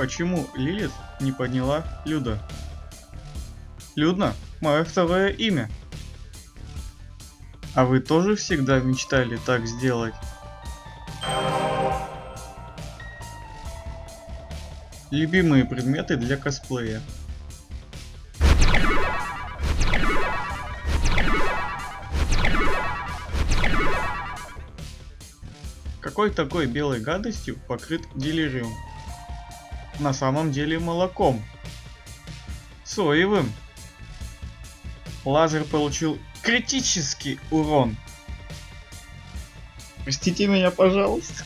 Почему Лилит не подняла Люда? Людна – мое второе имя. А вы тоже всегда мечтали так сделать? Любимые предметы для косплея. Какой такой белой гадостью покрыт делириум? На самом деле молоком. Соевым. Лазер получил критический урон. Простите меня, пожалуйста.